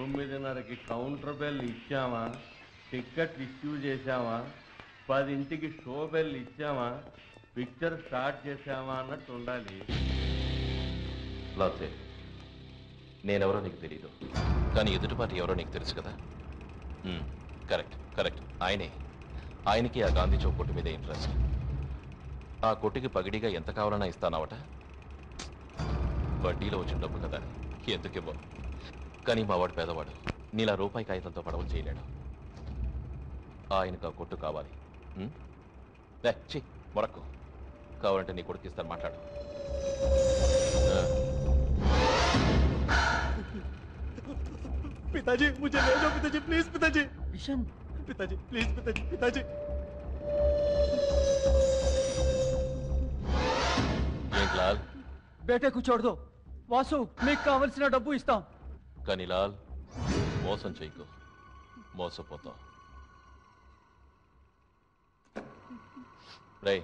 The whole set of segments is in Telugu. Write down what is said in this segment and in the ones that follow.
తొమ్మిదిన్నరకి కౌంటర్ బెల్ ఇచ్చామా? టికెట్ ఇష్యూ చేశామా? పదింటికి షో బెల్ ఇచ్చామా? పిక్చర్ స్టార్ట్ చేశామా అన్నట్టు ఉండాలి. లాసే నేనెవరో నీకు తెలియదు కానీ ఎదుటిపాటి ఎవరో నీకు తెలుసు కదా? మ్మ్, కరెక్ట్ కరెక్ట్. ఆయనే. ఆయనకి ఆ గాంధీ చౌక్ కొట్టు మీద ఇంట్రెస్ట్. ఆ కొట్టుకి పగిడిగా ఎంత కావాలన్నా ఇస్తానావట? వడ్డీలో వచ్చిన డబ్బు కదా. ఎందుకు ఇవ్వను కానీ మా వాడు పేదవాడు నీలా రూపాయి కాగితంతో పడవలు చేయలేడు ఆయనకు ఆ కొట్టు కావాలి మ్మ్? లే, ఛీ మొరక్కు కావాలంటే నీ కొడుకు ఇస్తాను మాట్లాడు ఆ. पिताजी मुझे ले जाओ पिताजी प्लीज पिताजी किशन पिताजी प्लीज पिताजी पिताजी ఏంటి లాల్ బేటకు చూడదు వాసు మీకు కావలసిన డబ్బు ఇస్తాం కానీ లాల్ మోసం చేయకు. మోసపోతాం. రై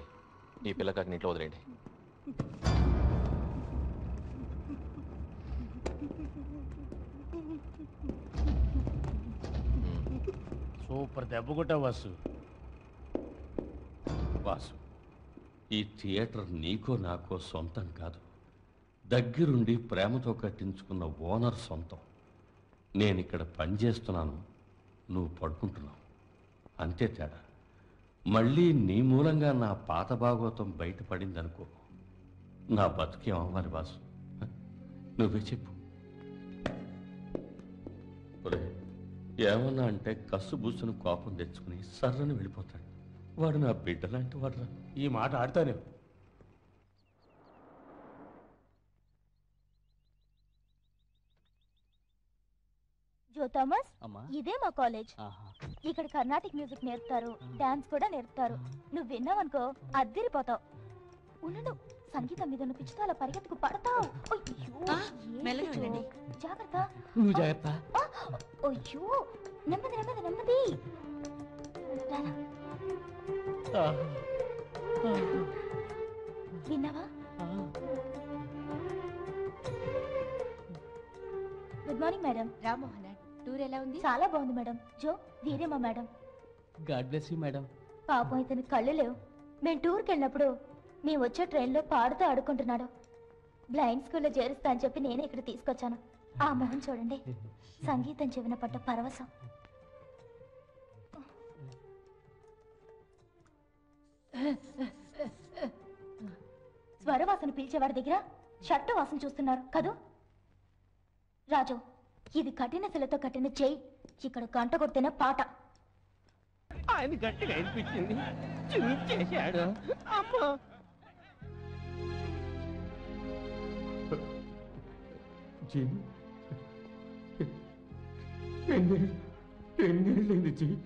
ఈ పిల్లకాకి ఇంట్లో వదిలేండి సూపర్ దెబ్బ కొట్టావు వాసు. వాసు. ఈ థియేటర్ నీకో నాకో సొంతం కాదు. దగ్గరుండి ప్రేమతో కట్టించుకున్న ఓనర్ సొంతం. నేను ఇక్కడ పనిచేస్తున్నాను నువ్వు పడుకుంటున్నావు. అంతే తేడా. మళ్ళీ నీ మూలంగా నా పాత భాగవతం బయటపడిందనుకో. నా బతుకేమవ్వాలి వాసు. నువ్వే చెప్పు. ఏమన్నా అంటే కస్సు బూసును కోపం తెచ్చుకుని సర్రని వెళ్ళిపోతాడు. వాడు నా బిడ్డలాంటి వాడు ఈ మాట ఆడతానే థామస్ ఇదే మా కాలేజ్. ఇక్కడ కర్ణాటిక్ మ్యూజిక్ నేర్పుతారు డాన్స్ కూడా నేర్పుతారు. నువ్వు విన్నావనుకో అద్దిరిపోతావు. ఉండు సంగీతం మీద నువ్వు పిచ్చితో అలా పరిగెత్తుకు పడతావు. జాగ్రత్త. నువ్వు జాగ్రత్త. అయ్యో నెమ్మది నెమ్మది నెమ్మది. విన్నావా? Good morning madam. Rammohan tour ఎలా ఉంది? చాలా బాగుంది మేడం. జో వీరే మా madam. God bless you madam. పాపం ఇతని కళ్ళు లేవు. మేము టూర్కి వెళ్ళినప్పుడు మేము వచ్చే ట్రైన్లో పాడుతూ ఆడుకుంటున్నాడు. బ్లైండ్ స్కూల్లో చేరుస్తా అని చెప్పి నేనే ఇక్కడ తీసుకొచ్చాను. ఆ మొహం చూడండి. సంగీతం చెవిన పడ్డ పరవశం. స్వరవాసన పిలిచేవాడి దగ్గర షట్టు వాసన చూస్తున్నారు. కదూ? రాజు ఇది కఠిన శిలతో కట్టిన చేయి. ఇక్కడ గంట కొడితేనే పాట. ఆయన గట్టిగా అనిపించింది చూపించేశాడు అమ్మా. జీవి ఎన్నేళ్ళు ఎన్నేళ్ళైంది జీవి